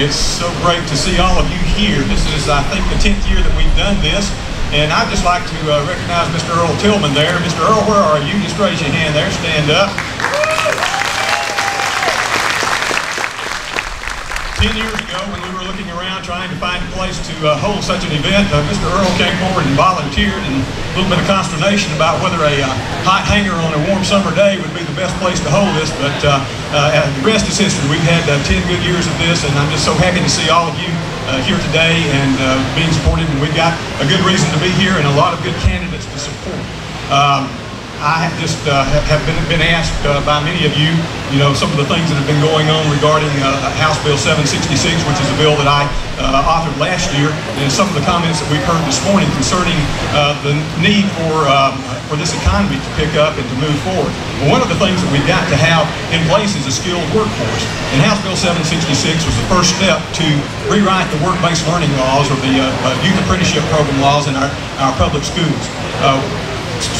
It's so great to see all of you here. This is, I think, the 10th year that we've done this. And I'd just like to uh, recognize Mr. Earl Tillman there. Mr. Earl, where are you? Just raise your hand there. Stand up. Ten years ago, when we were looking around trying to find a place to uh, hold such an event, uh, Mr. Earl came forward and volunteered, and a little bit of consternation about whether a uh, hot hangar on a warm summer day would be the best place to hold this. But uh, uh, the rest is history. We've had uh, ten good years of this, and I'm just so happy to see all of you here today and being supported. And we've got a good reason to be here and a lot of good candidates to support. Um, I have just uh, have been, been asked uh, by many of you, you know, some of the things that have been going on regarding uh, House Bill 766, which is a bill that I uh, authored last year, and some of the comments that we've heard this morning concerning uh, the need for um, for this economy to pick up and to move forward. Well, one of the things that we've got to have in place is a skilled workforce. And House Bill 766 was the first step to rewrite the work-based learning laws or the uh, youth apprenticeship program laws in our, our public schools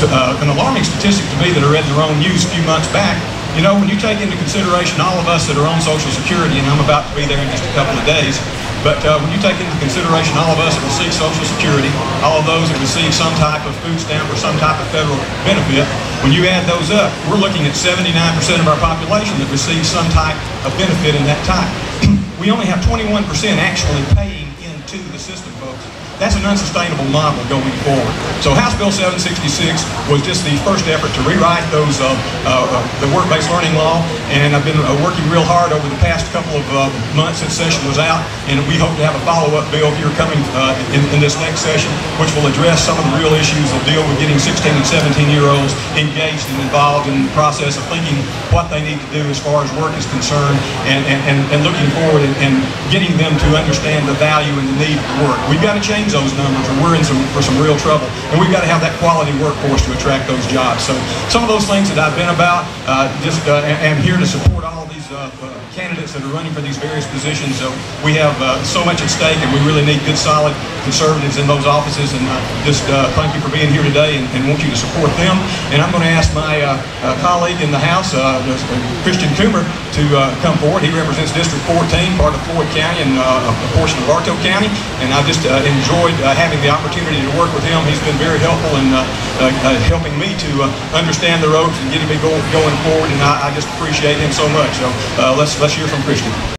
uh, an alarming statistic to me that I read in the Rome News a few months back. You know, when you take into consideration all of us that are on Social Security, and I'm about to be there in just a couple of days, but uh, when you take into consideration all of us that receive Social Security, all of those that receive some type of food stamp or some type of federal benefit, when you add those up, we're looking at 79% of our population that receives some type of benefit in that time. we only have 21% actually paying into the system, folks. That's an unsustainable model going forward. So House Bill 766 was just the first effort to rewrite those uh, uh, the work-based learning law, and I've been uh, working real hard over the past couple of uh, months since session was out, and we hope to have a follow-up bill here coming uh, in, in, this next session, which will address some of the real issues that deal with getting 16 and 17-year-olds engaged and involved in the process of thinking what they need to do as far as work is concerned, and, and, and, and looking forward and, and getting them to understand the value and the need work. We've got to change those numbers or we're in some, for some real trouble. And we've got to have that quality workforce to attract those jobs. So some of those things that I've been about, uh, just uh, am here to support candidates that are running for these various positions. So we have uh, so much at stake and we really need good, solid conservatives in those offices. And uh, just uh, thank you for being here today and, and, want you to support them. And I'm going to ask my uh, uh, colleague in the House, Christian Coomer, to come forward. He represents District 14, part of Floyd County and a portion of Bartow County. And I just enjoy enjoyed uh, having the opportunity to work with him. He's been very helpful in uh, uh, helping me to understand the ropes and getting me go, going forward, and I, I, just appreciate him so much. So let's let's hear from Christian.